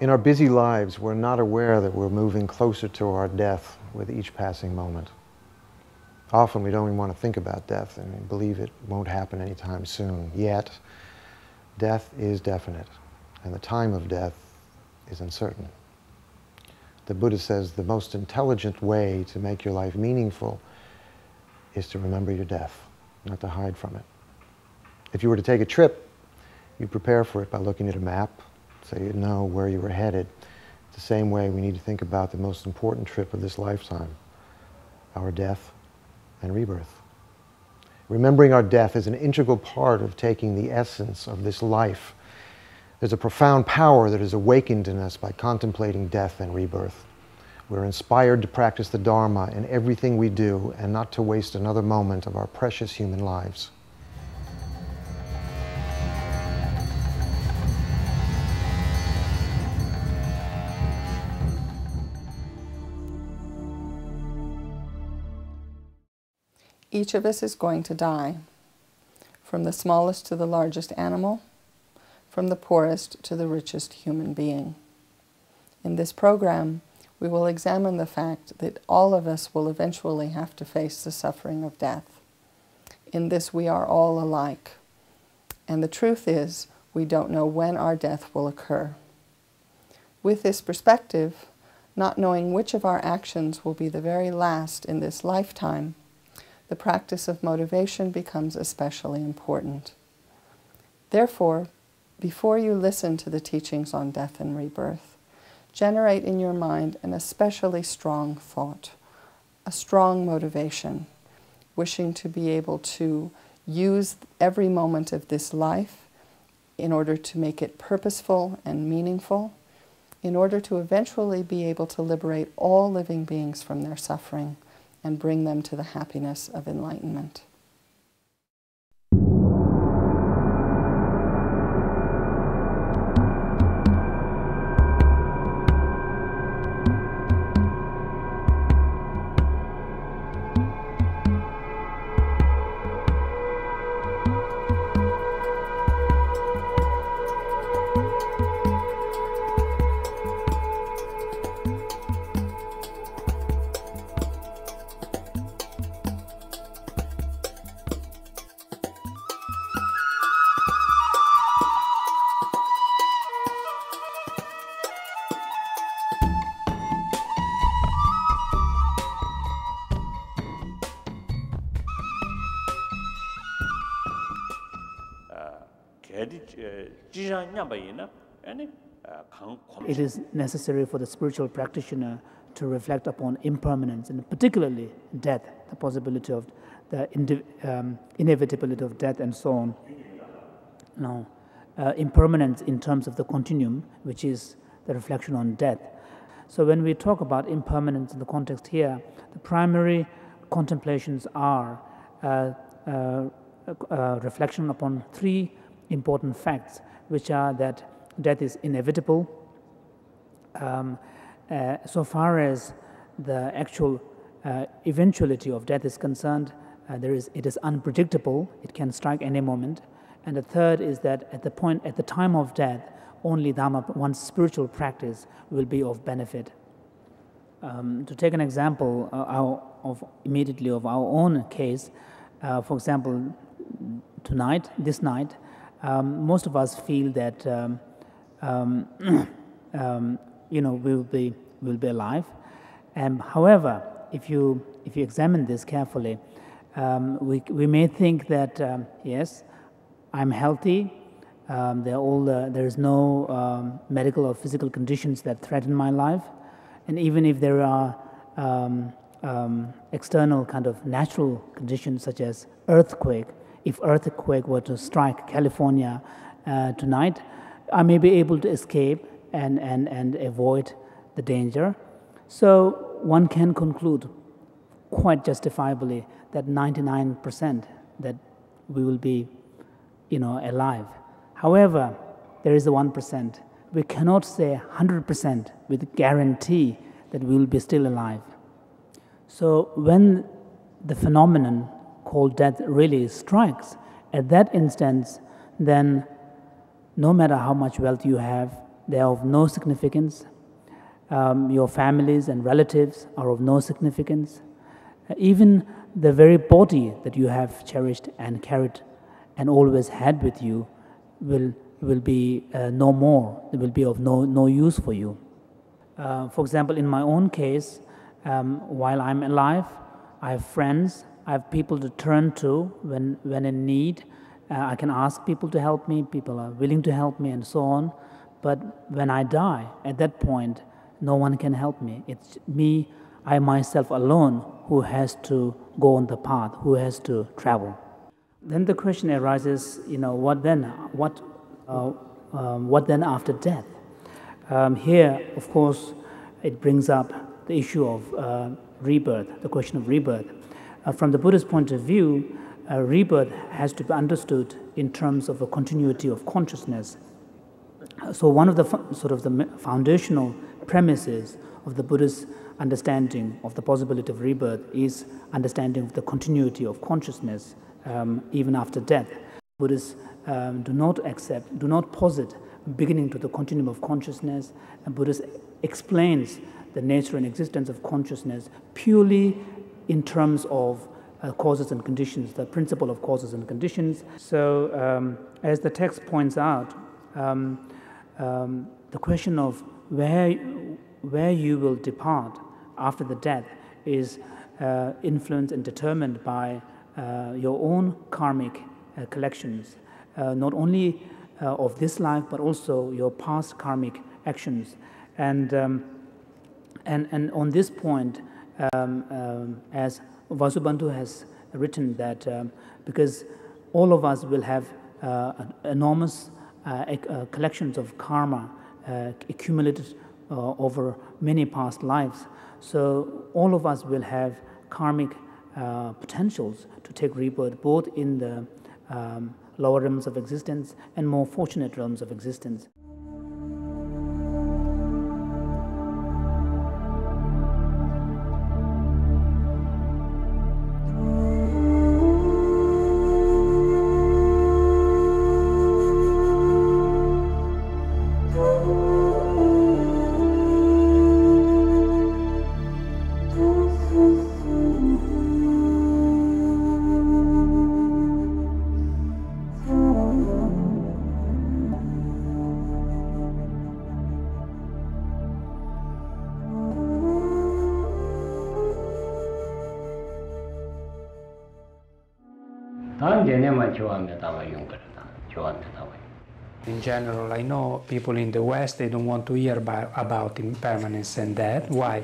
In our busy lives, we're not aware that we're moving closer to our death with each passing moment. Often we don't even want to think about death and we believe it won't happen anytime soon. Yet, death is definite, and the time of death is uncertain. The Buddha says the most intelligent way to make your life meaningful is to remember your death, not to hide from it. If you were to take a trip, you prepare for it by looking at a map so you know where you were headed. The same way we need to think about the most important trip of this lifetime, our death and rebirth. Remembering our death is an integral part of taking the essence of this life. There's a profound power that is awakened in us by contemplating death and rebirth. We're inspired to practice the Dharma in everything we do and not to waste another moment of our precious human lives. Each of us is going to die, from the smallest to the largest animal, from the poorest to the richest human being. In this program, we will examine the fact that all of us will eventually have to face the suffering of death. In this, we are all alike. And the truth is, we don't know when our death will occur. With this perspective, not knowing which of our actions will be the very last in this lifetime, the practice of motivation becomes especially important. Therefore, before you listen to the teachings on death and rebirth, generate in your mind an especially strong thought, a strong motivation, wishing to be able to use every moment of this life in order to make it purposeful and meaningful, in order to eventually be able to liberate all living beings from their suffering and bring them to the happiness of enlightenment. It is necessary for the spiritual practitioner to reflect upon impermanence and particularly death, the possibility of the um, inevitability of death and so on. Now, uh, impermanence in terms of the continuum, which is the reflection on death. So, when we talk about impermanence in the context here, the primary contemplations are uh, uh, uh reflection upon three important facts, which are that death is inevitable. Um, uh, so far as the actual uh, eventuality of death is concerned, uh, there is, it is unpredictable, it can strike any moment. And the third is that at the point, at the time of death, only Dharma, one's spiritual practice will be of benefit. Um, to take an example uh, our, of immediately of our own case, uh, for example, tonight, this night, um, most of us feel that um, um, um, you know we will be will be alive. Um, however, if you if you examine this carefully, we we may think that yes, I'm healthy. there all the, there is no medical or physical conditions that threaten my life, and even if there are external kind of natural conditions such as earthquake if earthquake were to strike California uh, tonight, I may be able to escape and, and, and avoid the danger. So one can conclude quite justifiably that 99% that we will be, you know, alive. However, there is a 1%. We cannot say 100% with guarantee that we will be still alive. So when the phenomenon called death really strikes, at that instance, then no matter how much wealth you have, they are of no significance. Um, your families and relatives are of no significance. Even the very body that you have cherished and carried and always had with you will, will be uh, no more, it will be of no, no use for you. Uh, for example, in my own case, um, while I'm alive, I have friends, I have people to turn to when, when in need. Uh, I can ask people to help me, people are willing to help me, and so on. But when I die, at that point, no one can help me. It's me, I myself alone, who has to go on the path, who has to travel. Then the question arises, you know, what then? What, uh, um, what then after death? Um, here, of course, it brings up the issue of uh, rebirth, the question of rebirth. Uh, from the Buddhist point of view, rebirth has to be understood in terms of a continuity of consciousness. So, one of the sort of the foundational premises of the Buddhist understanding of the possibility of rebirth is understanding of the continuity of consciousness um, even after death. Buddhists um, do not accept, do not posit beginning to the continuum of consciousness, and Buddhist explains the nature and existence of consciousness purely in terms of uh, causes and conditions, the principle of causes and conditions. So, um, as the text points out, um, um, the question of where, where you will depart after the death is uh, influenced and determined by uh, your own karmic uh, collections, uh, not only uh, of this life but also your past karmic actions. And, um, and, and on this point, um, um, as Vasubandhu has written that um, because all of us will have uh, enormous uh, uh, collections of karma accumulated over many past lives. So all of us will have karmic uh, potentials to take rebirth both in the um, lower realms of existence and more fortunate realms of existence. In general, I know people in the West, they don't want to hear about, impermanence and death. Why?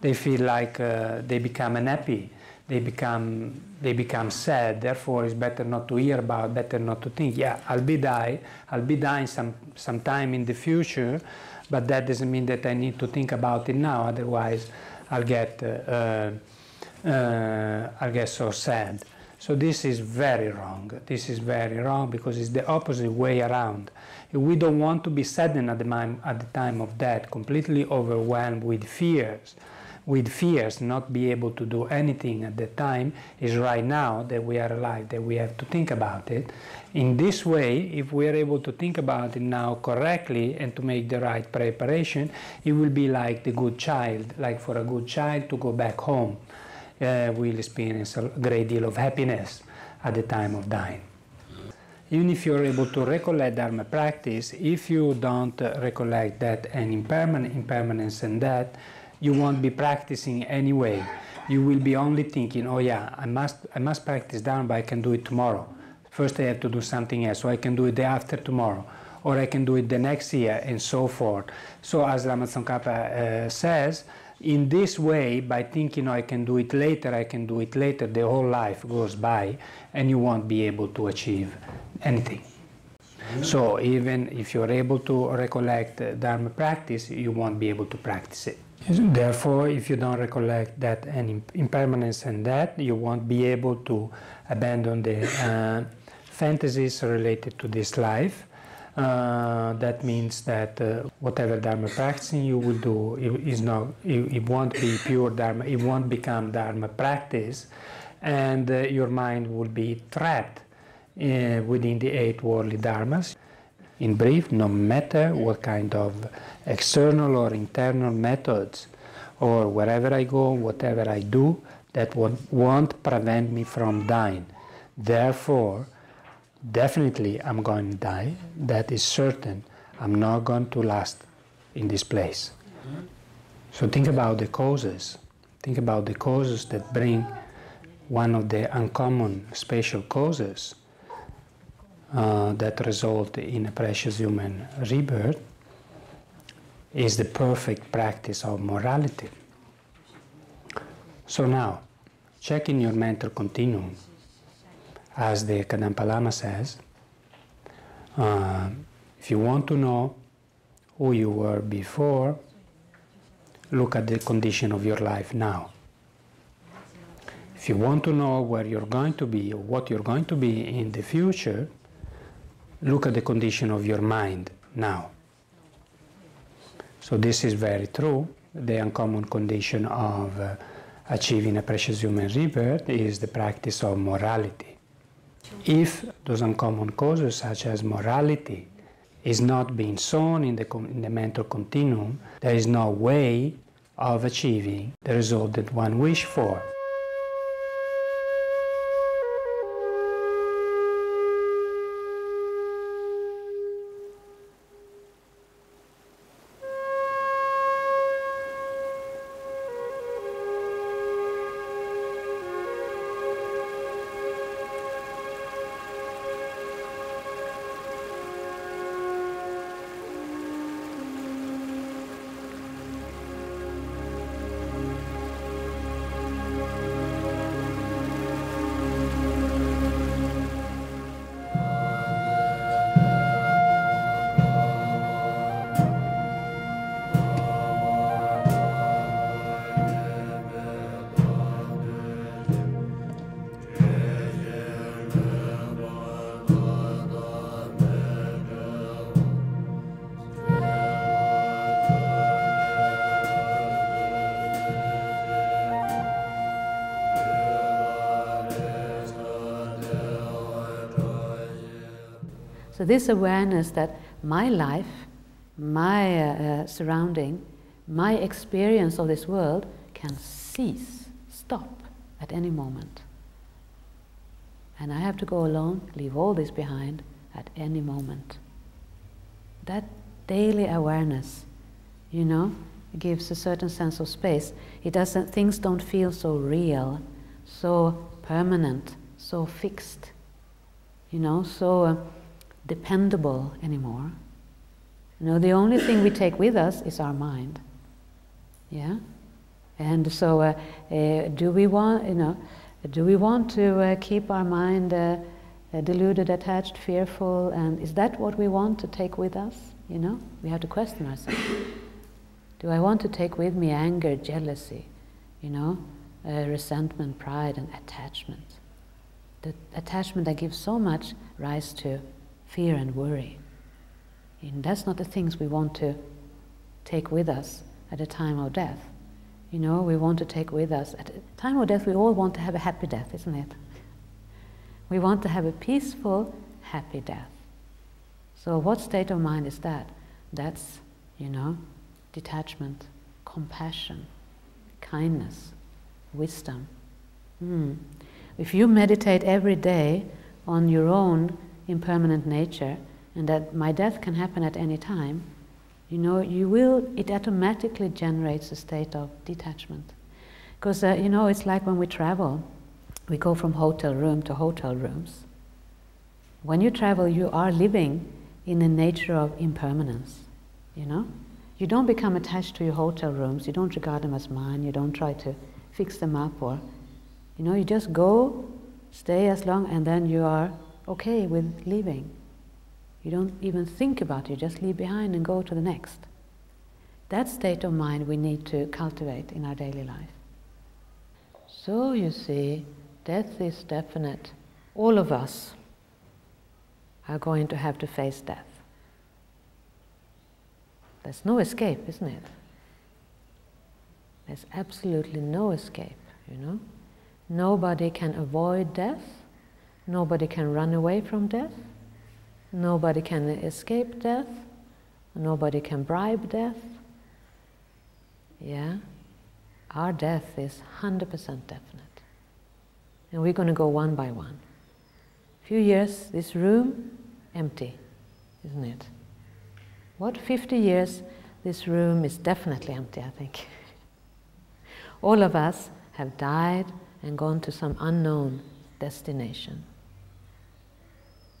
They feel like uh, they become unhappy, they become, they become sad, therefore it's better not to hear about, better not to think, yeah, I'll be die, I'll be dying some, sometime in the future, but that doesn't mean that I need to think about it now, otherwise I'll get, uh, uh, I'll get so sad. So this is very wrong. This is very wrong because it's the opposite way around. We don't want to be saddened at the, time, at the time of death, completely overwhelmed with fears. With fears, not be able to do anything at the time is right now that we are alive, that we have to think about it. In this way, if we are able to think about it now correctly and to make the right preparation, it will be like the good child, like for a good child to go back home uh, will experience a great deal of happiness at the time of dying. Even if you're able to recollect Dharma practice, if you don't recollect that and imperman impermanence and that, you won't be practicing anyway. You will be only thinking, oh yeah, I must, I must practice Dharma, but I can do it tomorrow. First I have to do something else, so I can do it the after tomorrow, or I can do it the next year, and so forth. So as Lama Tsongkhapa uh, says, in this way, by thinking oh, I can do it later, I can do it later, the whole life goes by and you won't be able to achieve anything. So even if you're able to recollect Dharma practice, you won't be able to practice it. Therefore, if you don't recollect that and impermanence and that, you won't be able to abandon the uh, fantasies related to this life uh, that means that uh, whatever Dharma practicing you will do is not, it, it, won't be pure Dharma, it won't become Dharma practice, and uh, your mind will be trapped uh, within the eight worldly Dharmas. In brief, no matter what kind of external or internal methods or wherever I go, whatever I do, that won't prevent me from dying. Therefore, definitely I'm going to die. That is certain. I'm not going to last in this place. So think about the causes. Think about the causes that bring one of the uncommon spatial causes uh, that result in a precious human rebirth is the perfect practice of morality. So now, check in your mental continuum. As the Kadampa Lama says, uh, if you want to know who you were before, look at the condition of your life now. If you want to know where you're going to be or what you're going to be in the future, look at the condition of your mind now. So this is very true. The uncommon condition of uh, achieving a precious human rebirth is the practice of morality. If those uncommon causes, such as morality, is not being sown in the, in the mental continuum, there is no way of achieving the result that one wishes for. So, this awareness that my life, my uh, uh, surrounding, my experience of this world can cease, stop at any moment. And I have to go alone, leave all this behind at any moment. That daily awareness, you know, gives a certain sense of space. It doesn't, things don't feel so real, so permanent, so fixed, you know, so. Uh, dependable anymore. You know, the only thing we take with us is our mind. Yeah? And so, uh, uh, do we want, you know, do we want to uh, keep our mind uh, uh, deluded, attached, fearful, and is that what we want to take with us? You know, we have to question ourselves. do I want to take with me anger, jealousy, you know, uh, resentment, pride, and attachment? The attachment that gives so much rise to fear and worry. And that's not the things we want to take with us at a time of death. You know, we want to take with us at a time of death, we all want to have a happy death, isn't it? We want to have a peaceful, happy death. So, what state of mind is that? That's, you know, detachment, compassion, kindness, wisdom. Mm. If you meditate every day on your own impermanent nature and that my death can happen at any time, you know, you will, it automatically generates a state of detachment. Because, uh, you know, it's like when we travel, we go from hotel room to hotel rooms. When you travel, you are living in the nature of impermanence, you know? You don't become attached to your hotel rooms, you don't regard them as mine, you don't try to fix them up or, you know, you just go, stay as long, and then you are okay with leaving. You don't even think about it, you just leave behind and go to the next. That state of mind we need to cultivate in our daily life. So you see, death is definite. All of us are going to have to face death. There's no escape, isn't it? There's absolutely no escape, you know? Nobody can avoid death Nobody can run away from death. Nobody can escape death. Nobody can bribe death. Yeah? Our death is 100% definite. And we're going to go one by one. Few years, this room, empty, isn't it? What, 50 years, this room is definitely empty, I think. All of us have died and gone to some unknown destination.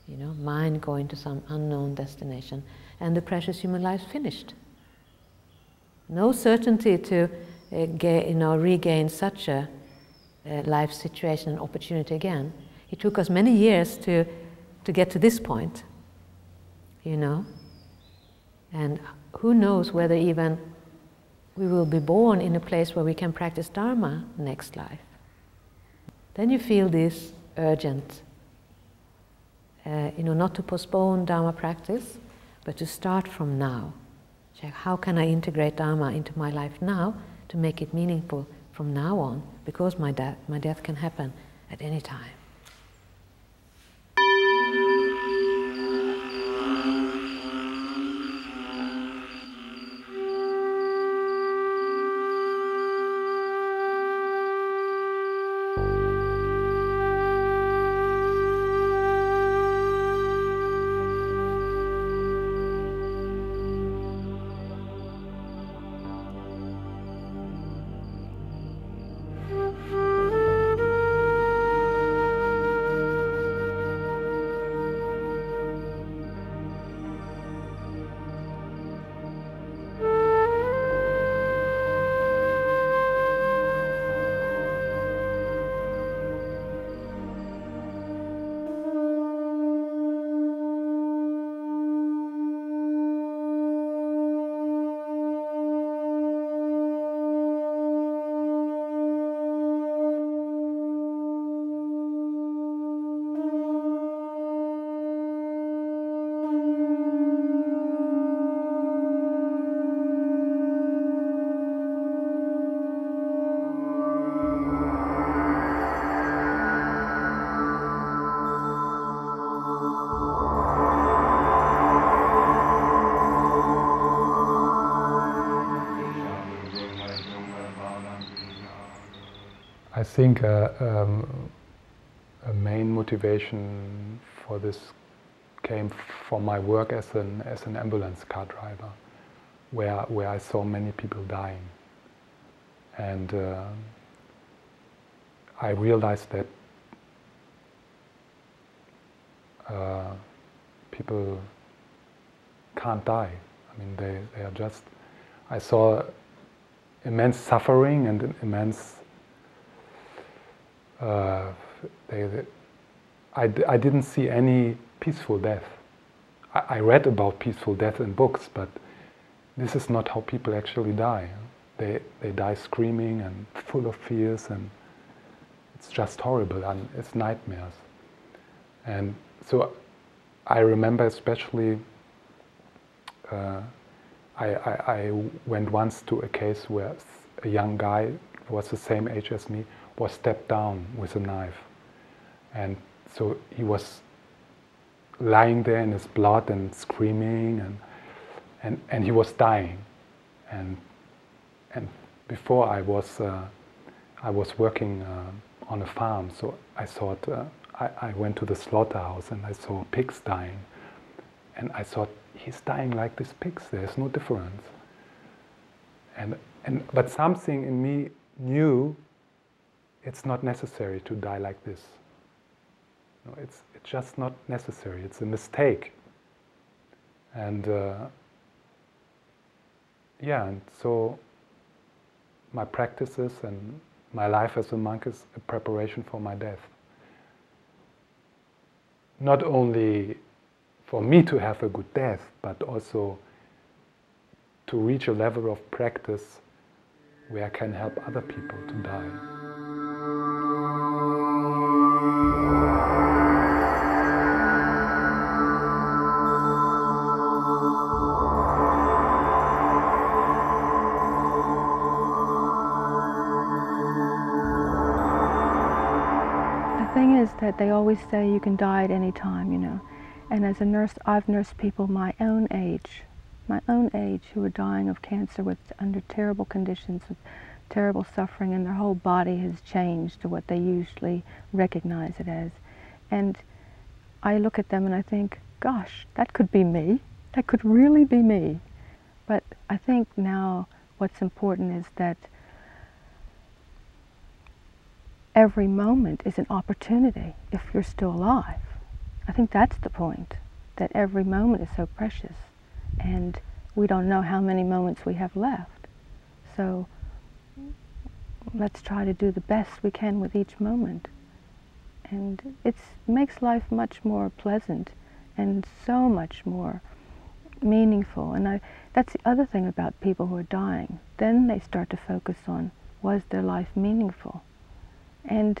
You know, mind going to some unknown destination, and the precious human life finished. No certainty to uh, get, you know, regain such a uh, life situation and opportunity again. It took us many years to, to get to this point, you know. And who knows whether even we will be born in a place where we can practice Dharma next life. Then you feel this urgent, uh, you know, not to postpone Dharma practice, but to start from now. Check how can I integrate Dharma into my life now to make it meaningful from now on, because my, death, my death can happen at any time. Think uh, um, a main motivation for this came from my work as an as an ambulance car driver, where where I saw many people dying, and uh, I realized that uh, people can't die. I mean, they, they are just. I saw immense suffering and immense uh, they, I, I didn't see any peaceful death. I, I read about peaceful death in books, but this is not how people actually die. They, they die screaming and full of fears, and it's just horrible, and it's nightmares. And so I remember especially, uh, I, I, I, went once to a case where a young guy was the same age as me was stepped down with a knife. And so he was lying there in his blood and screaming and, and, and he was dying. And, and before I was, uh, I was working uh, on a farm, so I thought, uh, I, I went to the slaughterhouse and I saw pigs dying. And I thought, he's dying like these pigs, there's no difference. And, and, but something in me knew it's not necessary to die like this. No, it's, it's just not necessary. It's a mistake. And uh, yeah, and so my practices and my life as a monk is a preparation for my death. Not only for me to have a good death, but also to reach a level of practice where I can help other people to die. That they always say you can die at any time, you know. And as a nurse, I've nursed people my own age, my own age, who are dying of cancer with under terrible conditions, with terrible suffering, and their whole body has changed to what they usually recognize it as. And I look at them and I think, gosh, that could be me. That could really be me. But I think now what's important is that every moment is an opportunity if you're still alive. I think that's the point, that every moment is so precious and we don't know how many moments we have left. So let's try to do the best we can with each moment. And it makes life much more pleasant and so much more meaningful. And I, that's the other thing about people who are dying. Then they start to focus on, was their life meaningful? And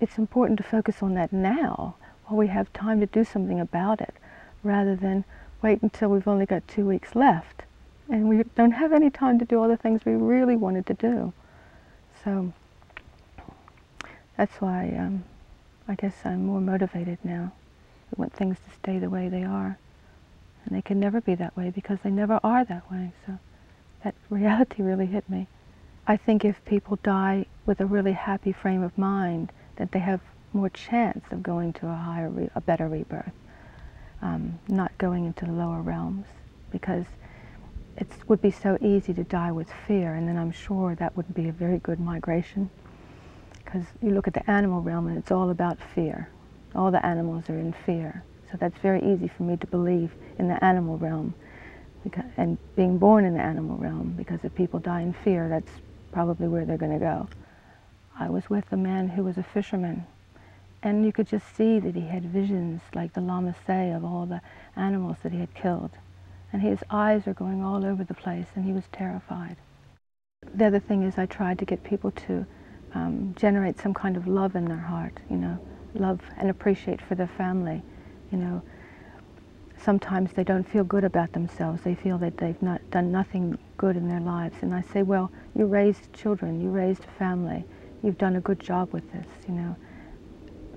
it's important to focus on that now while we have time to do something about it, rather than wait until we've only got two weeks left and we don't have any time to do all the things we really wanted to do. So that's why um, I guess I'm more motivated now. I want things to stay the way they are. And they can never be that way because they never are that way. So that reality really hit me. I think if people die with a really happy frame of mind, that they have more chance of going to a higher, a better rebirth, um, not going into the lower realms, because it would be so easy to die with fear, and then I'm sure that would be a very good migration. Because you look at the animal realm, and it's all about fear. All the animals are in fear. So that's very easy for me to believe in the animal realm, because, and being born in the animal realm, because if people die in fear, that's probably where they're going to go. I was with a man who was a fisherman, and you could just see that he had visions like the Lama say of all the animals that he had killed and his eyes are going all over the place, and he was terrified. The other thing is I tried to get people to um, generate some kind of love in their heart, you know, love and appreciate for their family, you know. Sometimes they don't feel good about themselves. They feel that they've not done nothing good in their lives. And I say, well, you raised children, you raised a family, you've done a good job with this, you know.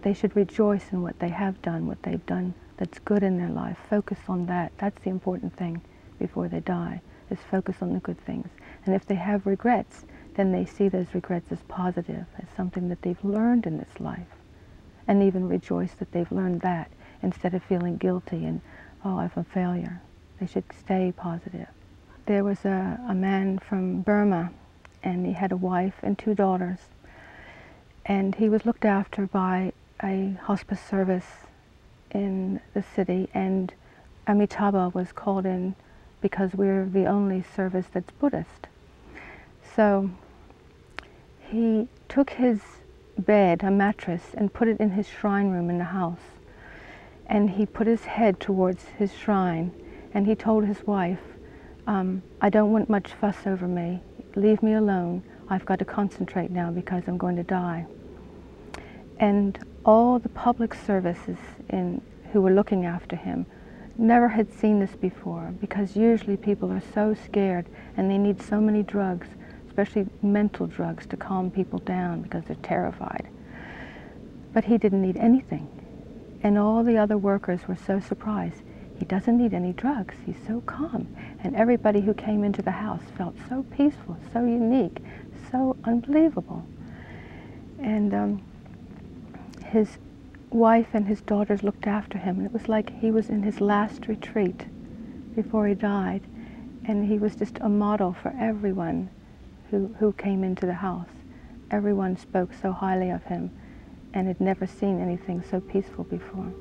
They should rejoice in what they have done, what they've done that's good in their life. Focus on that. That's the important thing before they die, is focus on the good things. And if they have regrets, then they see those regrets as positive, as something that they've learned in this life. And even rejoice that they've learned that instead of feeling guilty and, oh, I'm a failure. They should stay positive. There was a, a man from Burma, and he had a wife and two daughters. And he was looked after by a hospice service in the city, and Amitabha was called in because we're the only service that's Buddhist. So he took his bed, a mattress, and put it in his shrine room in the house. And he put his head towards his shrine, and he told his wife, um, I don't want much fuss over me. Leave me alone. I've got to concentrate now because I'm going to die. And all the public services in, who were looking after him never had seen this before because usually people are so scared and they need so many drugs, especially mental drugs, to calm people down because they're terrified. But he didn't need anything. And all the other workers were so surprised. He doesn't need any drugs. He's so calm. And everybody who came into the house felt so peaceful, so unique, so unbelievable. And um, his wife and his daughters looked after him, and it was like he was in his last retreat before he died, and he was just a model for everyone who, who came into the house. Everyone spoke so highly of him and had never seen anything so peaceful before.